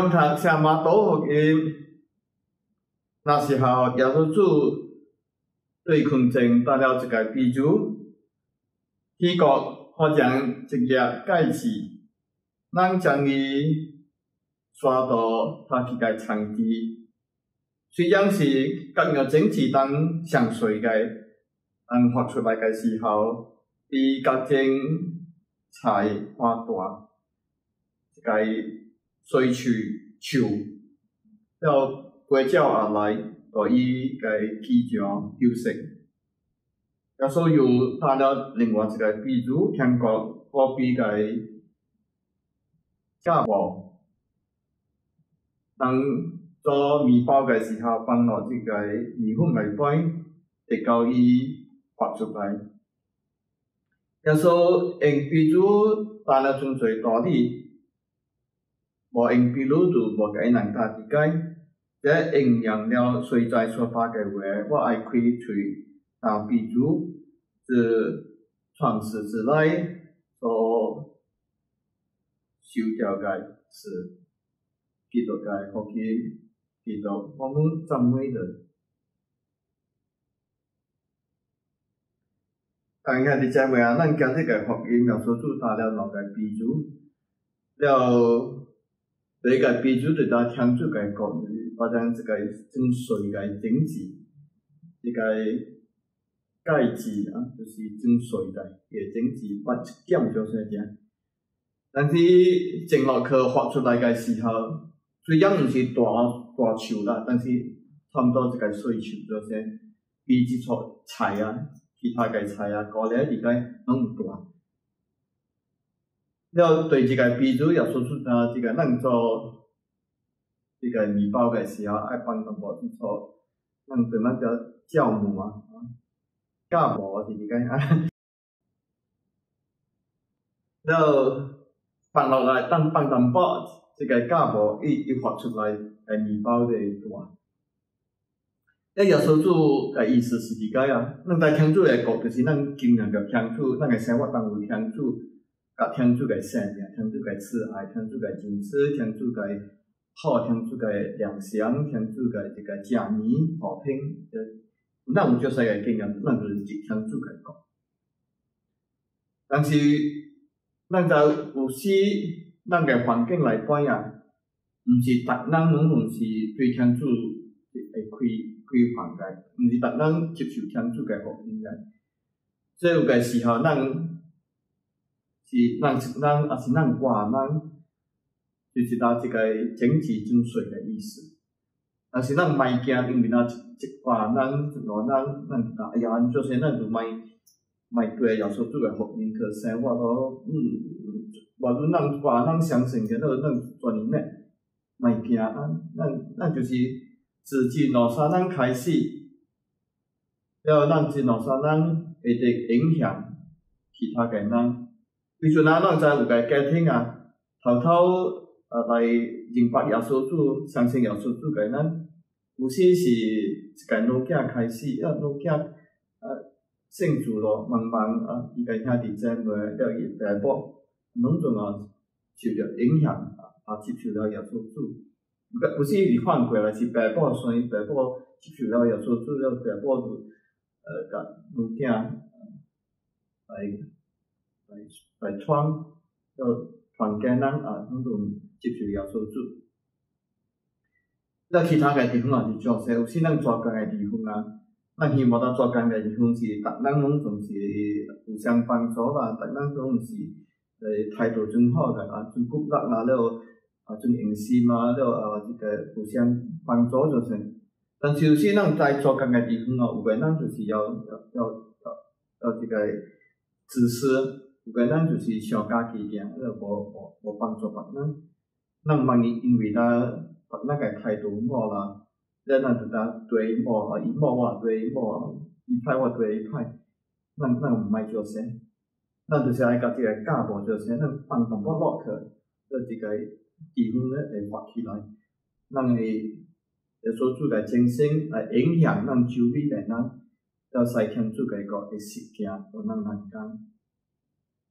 用读什么道福音？那时候耶稣主对群众打了一个比喻：天国好像一叶芥子，人将伊刷到他去个场地，虽然是各样整齐当上水个，但发出来个时候，比各种菜花大，一个。随处树，了花鸟也来，互伊个起床休息。也所有打了另外一个比如，天国我比个家婆，当做面包个时候，放落即个面粉内边，直到伊发出来。也所用比如打了种最道理。无用比如度无甲因人搭之间，这应验了随在所发嘅话，我爱开喙打比如，是创世之内所修掉嘅是基督嘅福音，基督我们赞美的。但係你真話，咱今日嘅福音又所主打了兩個比如，了。第一个比如对他天主个国语发展这个正水个经济，一个盖子啊，就是正水个也经济发点就是这样。但是正落去发出来个时候，虽然毋是大大树啦，但是差毋多一个水树就是比即撮菜啊，其他个菜啊，高咧伫个拢大。了对即个比如要说出啊，即个咱做即个面包个时候，爱放淡薄去做，咱对咱叫酵母啊，酵母是即个啊。了放落来，当放淡薄，即个酵母一一发出来诶面包个大。了耶稣主个意思是伫个啊，咱在天主个国，就是咱经验着天主，咱个生活当中天主。甲天主个圣命，天主个慈爱，天主个仁慈，天主个好，天主个良善，天主个一个正义和平，咱有足些个经验，咱就是天主个讲。但是，咱在有时，咱个环境来讲啊，毋是逐人拢拢是对天主会开开放个，毋是逐人接受天主个福音个。所以有个时候，咱。是咱咱也是咱外人，就是咱一个整治整水的意思。但是咱卖惊，因为咱一外人、一外人，咱就讲，哎呀，做些咱就卖卖对，要说做个福音去生活咯。嗯，无论咱外人相信个，咱咱做里面卖惊，咱咱咱就是自己两三人开始，了咱自两三人会得影响其他个人。比如咱咱在有个家庭啊，偷偷呃来认白耶稣主，相信耶稣主个咱，有时是一个老囝开始，啊老囝呃信主咯，慢慢啊伊个兄弟姊妹了伊爸母，拢总啊受着影响啊，啊接受了耶稣主，个不是伊反过来，是爸母所以爸母接受了耶稣主了，爸母就呃甲老囝来。来来传，要传给人啊，拢种接受耶稣主。那其他个地方也是做些，有些咱做工个地方啊，咱希望咱做工个地方是，逐人拢总是互相帮助啦，逐人拢是诶态度真好个啊，真骨力啦了，啊真用心啊了啊，这个互相帮助就行。但是有些咱在做工个地方哦，有个人就是要要要要要这个自私。有个咱就是小家己定，呃无无无帮助别人，咱万一因为咱别人个态度无啦，咱咱就当对伊无，伊无我对伊无，伊歹我对伊歹，咱咱毋爱做啥，咱就是爱甲即个教无做啥，咱放淡薄落去，做一个地方咧会发起来，咱会会所做个精神来影响咱周围个人，要使天主个国会实行，互咱人间。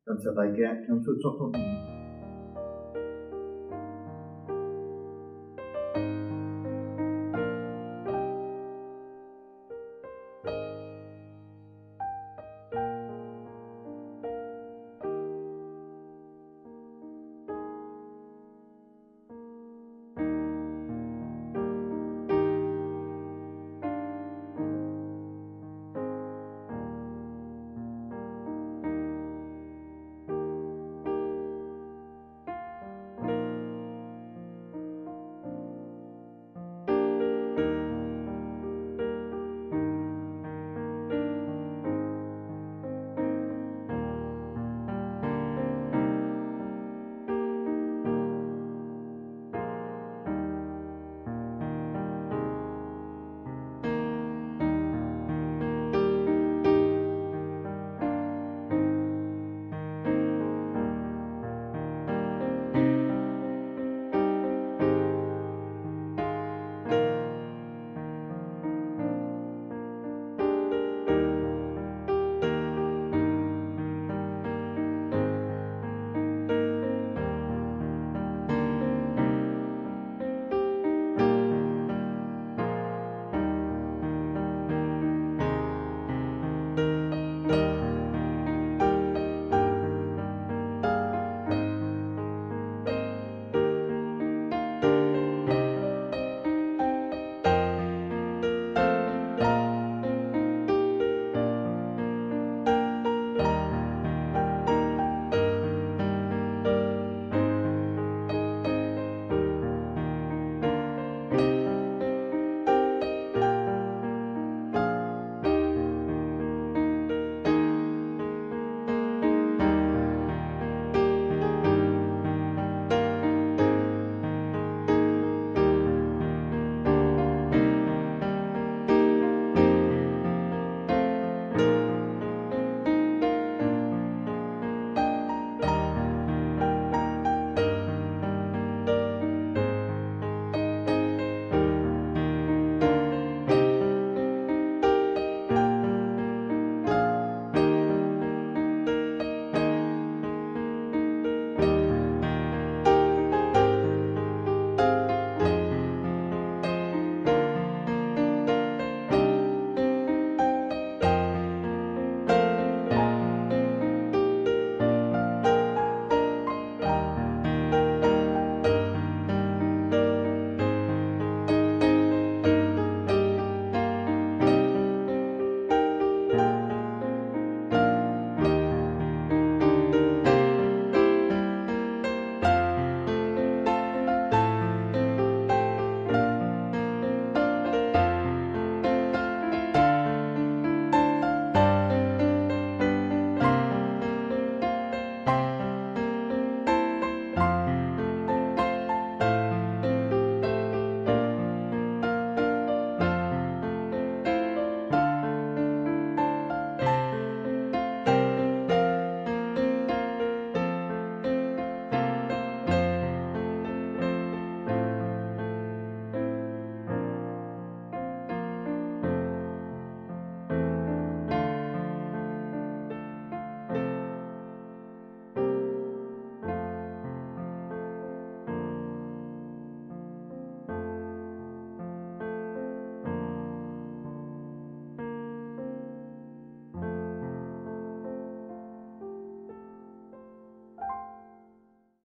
感谢大家，听出祝福。